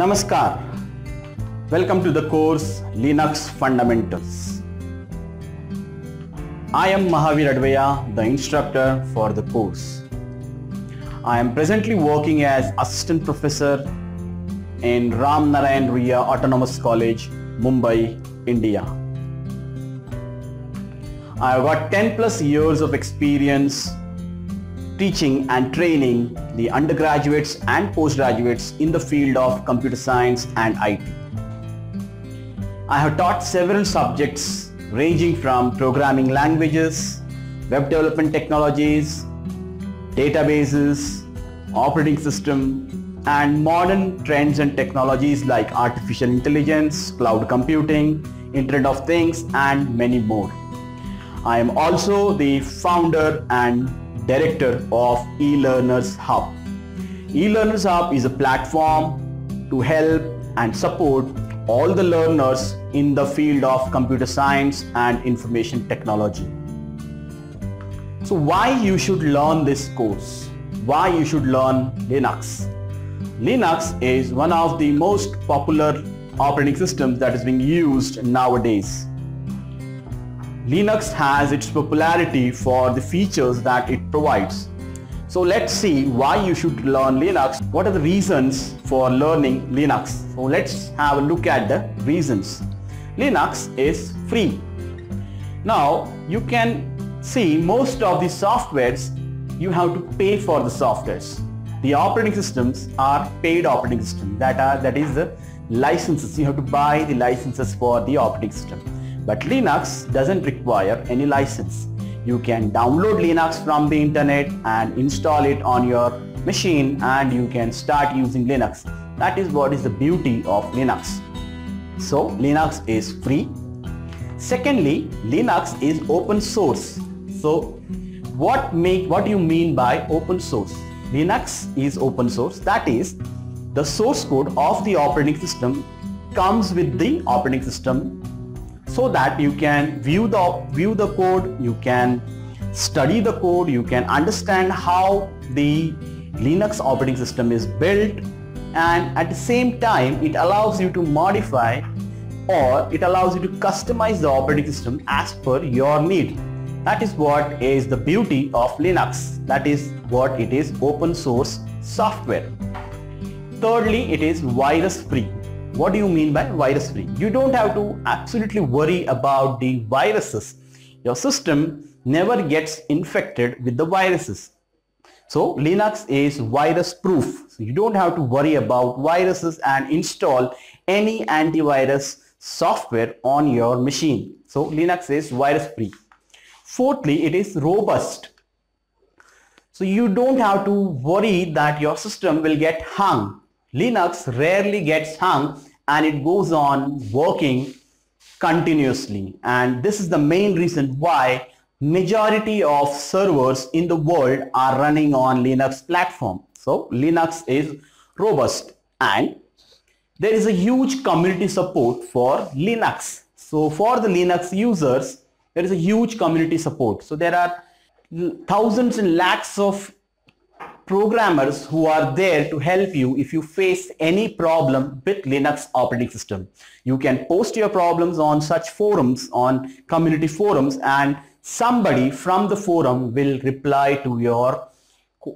Namaskar. Welcome to the course Linux Fundamentals. I am Mahavir Advaya, the instructor for the course. I am presently working as assistant professor in Ram Narayan Ruia Autonomous College, Mumbai, India. I have got 10 plus years of experience teaching and training the undergraduates and postgraduates in the field of computer science and IT. I have taught several subjects ranging from programming languages, web development technologies, databases, operating system, and modern trends and technologies like artificial intelligence, cloud computing, Internet of Things, and many more. I am also the founder and director of eLearners Hub. eLearners Hub is a platform to help and support all the learners in the field of computer science and information technology. So why you should learn this course? Why you should learn Linux? Linux is one of the most popular operating systems that is being used nowadays. Linux has its popularity for the features that it provides. So let's see why you should learn Linux. What are the reasons for learning Linux? So let's have a look at the reasons. Linux is free. Now you can see most of the softwares you have to pay for the softwares. The operating systems are paid operating systems that are that is the licenses. You have to buy the licenses for the operating system. But Linux doesn't require any license. You can download Linux from the internet and install it on your machine and you can start using Linux. That is what is the beauty of Linux. So Linux is free. Secondly, Linux is open source. So what make what do you mean by open source? Linux is open source. That is the source code of the operating system comes with the operating system so that you can view the view the code you can study the code you can understand how the linux operating system is built. And at the same time it allows you to modify or it allows you to customize the operating system as per your need. That is what is the beauty of linux. That is what it is open source software. Thirdly it is virus free what do you mean by virus free? You don't have to absolutely worry about the viruses. Your system never gets infected with the viruses. So Linux is virus proof. So you don't have to worry about viruses and install any antivirus software on your machine. So Linux is virus free. Fourthly, it is robust. So you don't have to worry that your system will get hung Linux rarely gets hung and it goes on working continuously and this is the main reason why majority of servers in the world are running on Linux platform. So Linux is robust and there is a huge community support for Linux. So for the Linux users there is a huge community support. So there are thousands and lakhs of programmers who are there to help you if you face any problem with Linux operating system. You can post your problems on such forums, on community forums and somebody from the forum will reply to your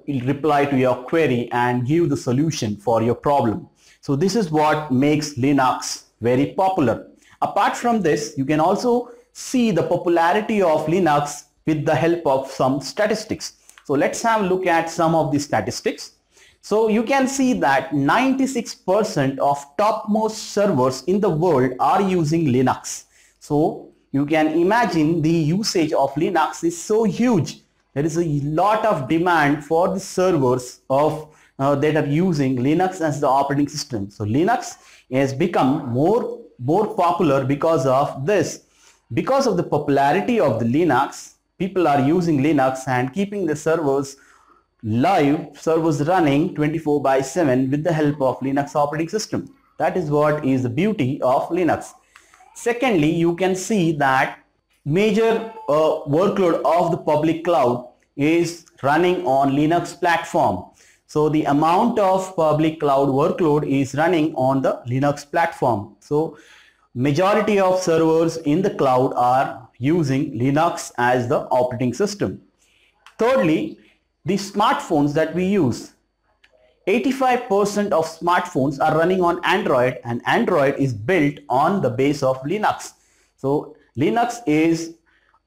reply to your query and give the solution for your problem. So this is what makes Linux very popular. Apart from this, you can also see the popularity of Linux with the help of some statistics. So let's have a look at some of the statistics. So you can see that 96% of topmost servers in the world are using Linux. So you can imagine the usage of Linux is so huge. There is a lot of demand for the servers of uh, that are using Linux as the operating system. So Linux has become more, more popular because of this. Because of the popularity of the Linux, people are using Linux and keeping the servers live, servers running 24 by 7 with the help of Linux operating system. That is what is the beauty of Linux. Secondly, you can see that major uh, workload of the public cloud is running on Linux platform. So the amount of public cloud workload is running on the Linux platform. So majority of servers in the cloud are using Linux as the operating system. Thirdly, the smartphones that we use. 85% of smartphones are running on Android and Android is built on the base of Linux. So Linux is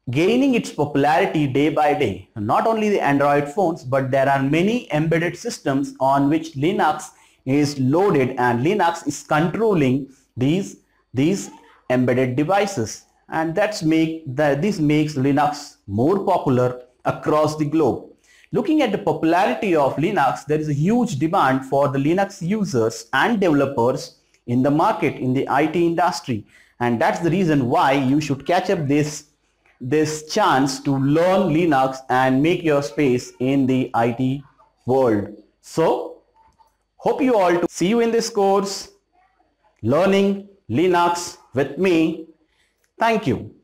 gaining its popularity day by day. Not only the Android phones, but there are many embedded systems on which Linux is loaded and Linux is controlling these, these embedded devices. And that's make that this makes Linux more popular across the globe. Looking at the popularity of Linux, there is a huge demand for the Linux users and developers in the market in the IT industry. And that's the reason why you should catch up this this chance to learn Linux and make your space in the IT world. So, hope you all to see you in this course, learning Linux with me. Thank you.